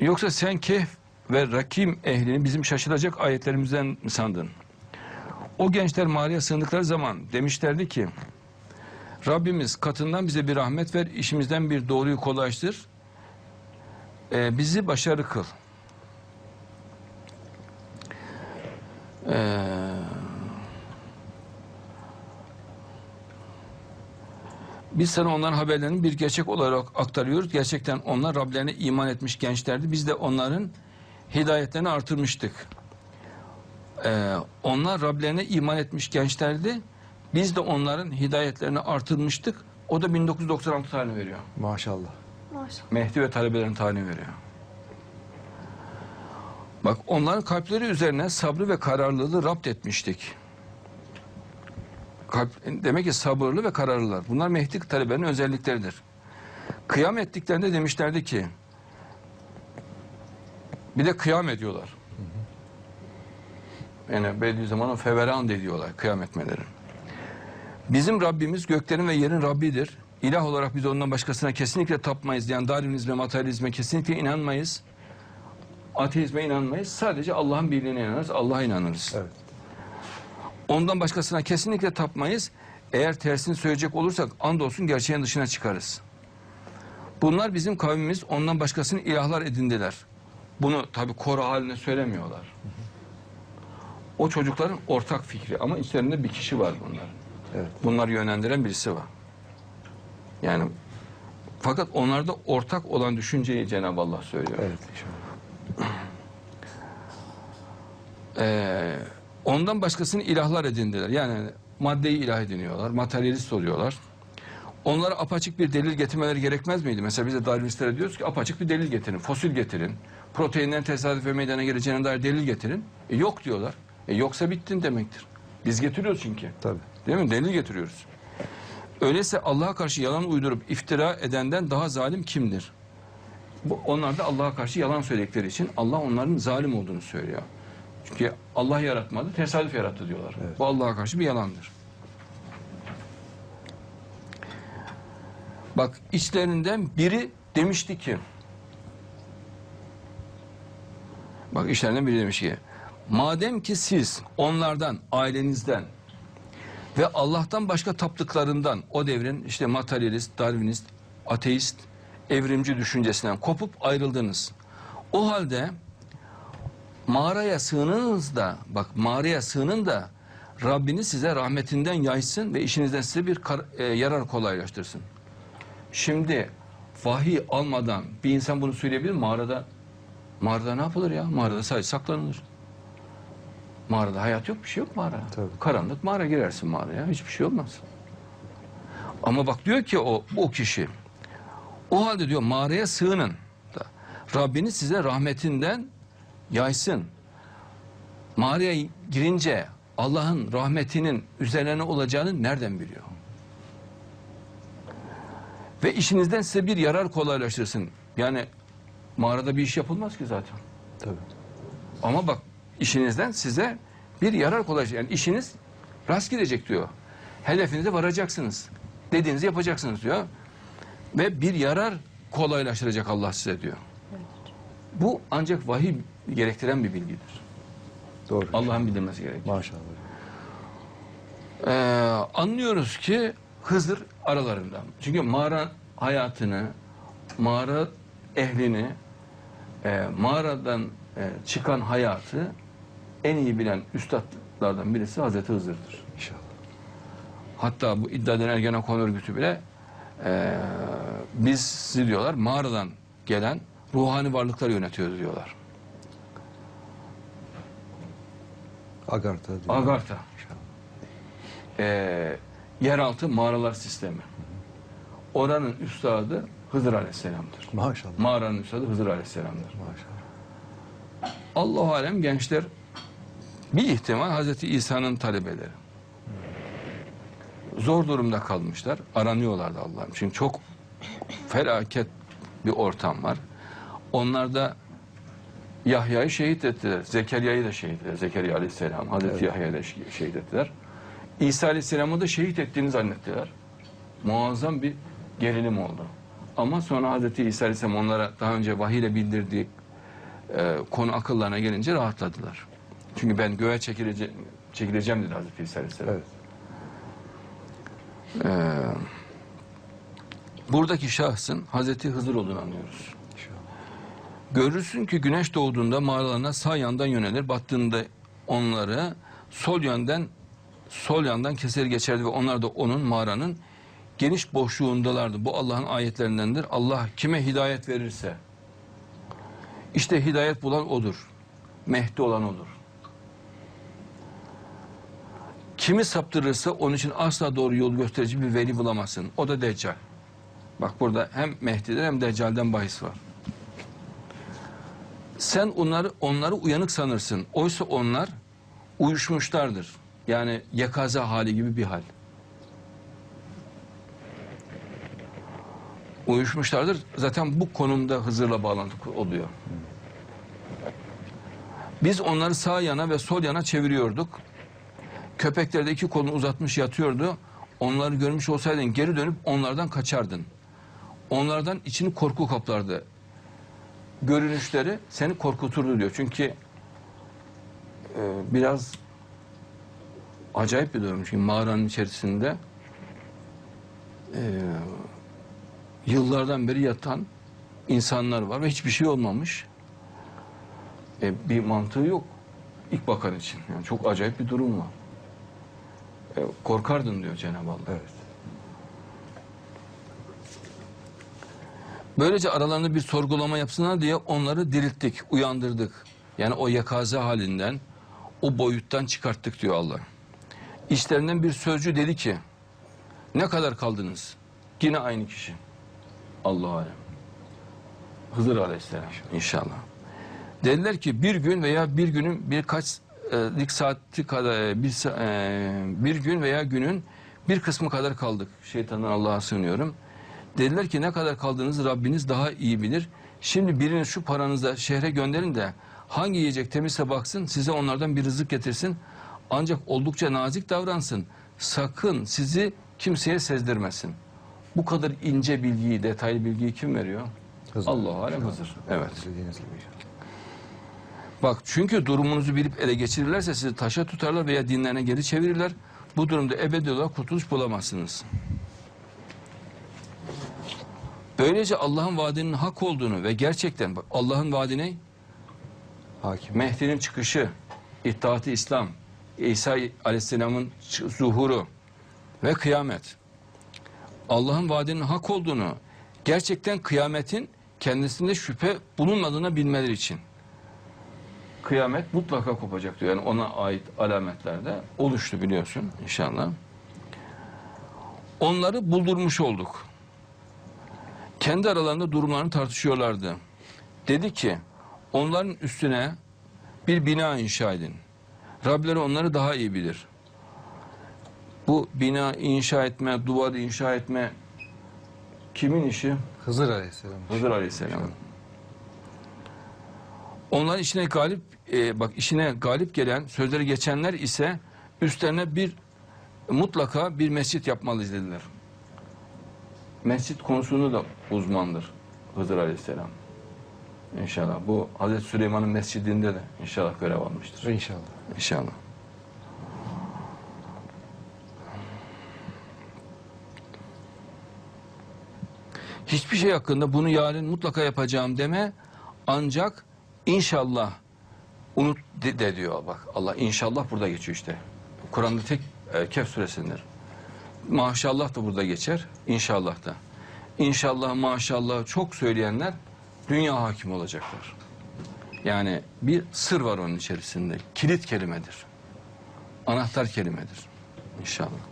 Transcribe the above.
Yoksa sen Kehf ve Rakim ehlini bizim şaşıracak ayetlerimizden mi sandın? O gençler mağaraya sığındıkları zaman demişlerdi ki Rabbimiz katından bize bir rahmet ver, işimizden bir doğruyu kolaylaştır, Ee, bizi başarı kıl. Ee, Biz sana onların haberlerini bir gerçek olarak aktarıyoruz. Gerçekten onlar Rablerine iman etmiş gençlerdi. Biz de onların hidayetlerini artırmıştık. Ee, onlar Rablerine iman etmiş gençlerdi. Biz de onların hidayetlerini artırmıştık. O da 1996 tane veriyor. Maşallah. Maşallah. Mehdi ve talebelerin tane veriyor. Bak onların kalpleri üzerine sabrı ve kararlılığı rapt etmiştik. Kalp, demek ki sabırlı ve kararlılar. Bunlar Mehdi talebelerinin özellikleridir. Kıyam ettiklerinde demişlerdi ki bir de kıyam ediyorlar. Yani Bediüzzaman'ın feveran diyorlar kıyam etmeleri. Bizim Rabbimiz göklerin ve yerin Rabbidir. İlah olarak biz ondan başkasına kesinlikle tapmayız. Yani Darwinizme, materyalizme kesinlikle inanmayız. Ateizme inanmayız. Sadece Allah'ın birliğine inanırız. Allah'a inanırız. Evet. Ondan başkasına kesinlikle tapmayız. Eğer tersini söyleyecek olursak andolsun gerçeğin dışına çıkarız. Bunlar bizim kavmimiz ondan başkasını ilahlar edindiler. Bunu tabi koro haline söylemiyorlar. O çocukların ortak fikri ama içlerinde bir kişi var bunların. Evet. Bunları yönlendiren birisi var. Yani fakat onlarda ortak olan düşünceyi Cenab-ı Allah söylüyor. Evet inşallah. Ee, ondan başkasını ilahlar edindiler. Yani maddeyi ilah ediniyorlar, materyalist oluyorlar. Onlara apaçık bir delil getirmeleri gerekmez miydi? Mesela biz de Darwinistlere diyoruz ki apaçık bir delil getirin, fosil getirin. Proteinden tesadüf ve meydana geleceğine dair delil getirin. E, yok diyorlar. E, yoksa bittin demektir. Biz getiriyoruz çünkü. Tabii. Değil mi? Delil getiriyoruz. Öyleyse Allah'a karşı yalan uydurup iftira edenden daha zalim kimdir? Bu, onlar da Allah'a karşı yalan söyledikleri için Allah onların zalim olduğunu söylüyor. Çünkü Allah yaratmadı, tesadüf yarattı diyorlar. Evet. Bu Allah'a karşı bir yalandır. Bak içlerinden biri demişti ki Bak işlerinden biri demiş ki madem ki siz onlardan, ailenizden ve Allah'tan başka taptıklarından o devrin işte materyalist, darwinist, ateist, evrimci düşüncesinden kopup ayrıldınız. O halde mağaraya sığınınız da bak mağaraya sığının da Rabbiniz size rahmetinden yaysın ve işinizden size bir kar- e, yarar kolaylaştırsın. Şimdi vahiy almadan bir insan bunu söyleyebilir mi? Mağarada mağarada ne yapılır ya? Mağarada sadece saklanılır. Mağarada hayat yok, bir şey yok mağara. Tabii. Karanlık mağara girersin mağaraya, hiçbir şey olmaz. Ama bak diyor ki o o kişi o halde diyor mağaraya sığının. da Rabbiniz size rahmetinden yaysın. Mağaraya girince Allah'ın rahmetinin üzerine olacağını nereden biliyor? Ve işinizden size bir yarar kolaylaştırsın. Yani mağarada bir iş yapılmaz ki zaten. Tabii. Ama bak işinizden size bir yarar kolaylaştır. Yani işiniz rast gidecek diyor. Hedefinize varacaksınız. Dediğinizi yapacaksınız diyor. Ve bir yarar kolaylaştıracak Allah size diyor. Bu ancak vahiy gerektiren bir bilgidir. Doğru. Allah'ın bildirmesi gerekiyor. Maşallah. Ee, anlıyoruz ki Hızır aralarında. Çünkü mağara hayatını, mağara ehlini, e, mağaradan e, çıkan hayatı en iyi bilen üstadlardan birisi Hazreti Hızır'dır. İnşallah. Hatta bu iddia eden Ergenekon örgütü bile e, biz diyorlar mağaradan gelen ruhani varlıkları yönetiyoruz diyorlar. Agartha diyor. Agartha. İnşallah. e, yeraltı mağaralar sistemi. Oranın üstadı Hızır Aleyhisselam'dır. Maşallah. Mağaranın üstadı Hızır Aleyhisselam'dır. Maşallah. Allah alem gençler bir ihtimal Hazreti İsa'nın talebeleri. Zor durumda kalmışlar. Aranıyorlardı Allah'ım. Çünkü çok felaket bir ortam var. Onlar da Yahya'yı şehit ettiler. Zekeriya'yı da şehit ettiler. Zekeriya Aleyhisselam, Hazreti Evet. Yahya'yı da şehit ettiler. İsa Aleyhisselam'ı da şehit ettiğini zannettiler. Muazzam bir gerilim oldu. Ama sonra Hazreti İsa Aleyhisselam onlara daha önce vahiy ile bildirdiği e, konu akıllarına gelince rahatladılar. Çünkü ben göğe çekilece çekileceğim dedi Hazreti İsa Aleyhisselam. Evet. Ee, buradaki şahsın Hazreti Hızır olduğunu anlıyoruz. Görürsün ki güneş doğduğunda mağaralarına sağ yandan yönelir, battığında onları sol yönden sol yandan keser geçerdi ve onlar da onun mağaranın geniş boşluğundalardı. Bu Allah'ın ayetlerindendir. Allah kime hidayet verirse işte hidayet bulan odur. Mehdi olan odur. Kimi saptırırsa onun için asla doğru yol gösterici bir veli bulamazsın. O da Deccal. Bak burada hem Mehdi'den hem Deccal'den bahis var. Sen onları onları uyanık sanırsın. Oysa onlar uyuşmuşlardır. Yani yakaza hali gibi bir hal. Uyuşmuşlardır. Zaten bu konumda Hızır'la bağlantı oluyor. Biz onları sağ yana ve sol yana çeviriyorduk. Köpekler de iki kolunu uzatmış yatıyordu. Onları görmüş olsaydın geri dönüp onlardan kaçardın. Onlardan içini korku kaplardı görünüşleri seni korkuturdu diyor. Çünkü e, biraz acayip bir durum. Çünkü mağaranın içerisinde e, yıllardan beri yatan insanlar var ve hiçbir şey olmamış. E, bir mantığı yok ilk bakan için. Yani çok acayip bir durum var. E, korkardın diyor Cenab-ı Allah. Evet. Böylece aralarında bir sorgulama yapsınlar diye onları dirilttik, uyandırdık. Yani o yakaza halinden, o boyuttan çıkarttık diyor Allah. İçlerinden bir sözcü dedi ki, ne kadar kaldınız? Yine aynı kişi. Allah alem. Hızır aleyhisselam inşallah. Dediler ki bir gün veya bir günün birkaç e, lik saati kadar e, bir, e, bir gün veya günün bir kısmı kadar kaldık. Şeytandan Allah'a sığınıyorum. Dediler ki ne kadar kaldığınızı Rabbiniz daha iyi bilir. Şimdi biriniz şu paranızla şehre gönderin de hangi yiyecek temizse baksın size onlardan bir rızık getirsin. Ancak oldukça nazik davransın. Sakın sizi kimseye sezdirmesin. Bu kadar ince bilgiyi, detaylı bilgiyi kim veriyor? Hızır. Allah alem Hızır. Evet. Dediğiniz gibi. Bak çünkü durumunuzu bilip ele geçirirlerse sizi taşa tutarlar veya dinlerine geri çevirirler. Bu durumda ebedi olarak kurtuluş bulamazsınız. Böylece Allah'ın vaadinin hak olduğunu ve gerçekten Allah'ın vaadi ne? Hakim. Mehdi'nin çıkışı, İttihat-ı İslam, İsa Aleyhisselam'ın zuhuru ve kıyamet. Allah'ın vaadinin hak olduğunu, gerçekten kıyametin kendisinde şüphe bulunmadığını bilmeleri için. Kıyamet mutlaka kopacak diyor. Yani ona ait alametlerde oluştu biliyorsun inşallah. Onları buldurmuş olduk. Kendi aralarında durumlarını tartışıyorlardı. Dedi ki onların üstüne bir bina inşa edin. Rableri onları daha iyi bilir. Bu bina inşa etme, duvar inşa etme kimin işi? Hızır Aleyhisselam. Hızır Aleyhisselam'ın. Onların işine galip, e, bak işine galip gelen, sözleri geçenler ise üstlerine bir mutlaka bir mescit yapmalıyız dediler. Mescit konusunda da uzmandır Hızır Aleyhisselam. İnşallah. Bu Hazreti Süleyman'ın mescidinde de inşallah görev almıştır. İnşallah. İnşallah. Hiçbir şey hakkında bunu yarın mutlaka yapacağım deme. Ancak inşallah unut de, de diyor bak. Allah inşallah burada geçiyor işte. Kur'an'da tek e, Kehf suresindir. Maşallah da burada geçer. İnşallah da. İnşallah maşallah çok söyleyenler dünya hakim olacaklar. Yani bir sır var onun içerisinde. Kilit kelimedir. Anahtar kelimedir. İnşallah.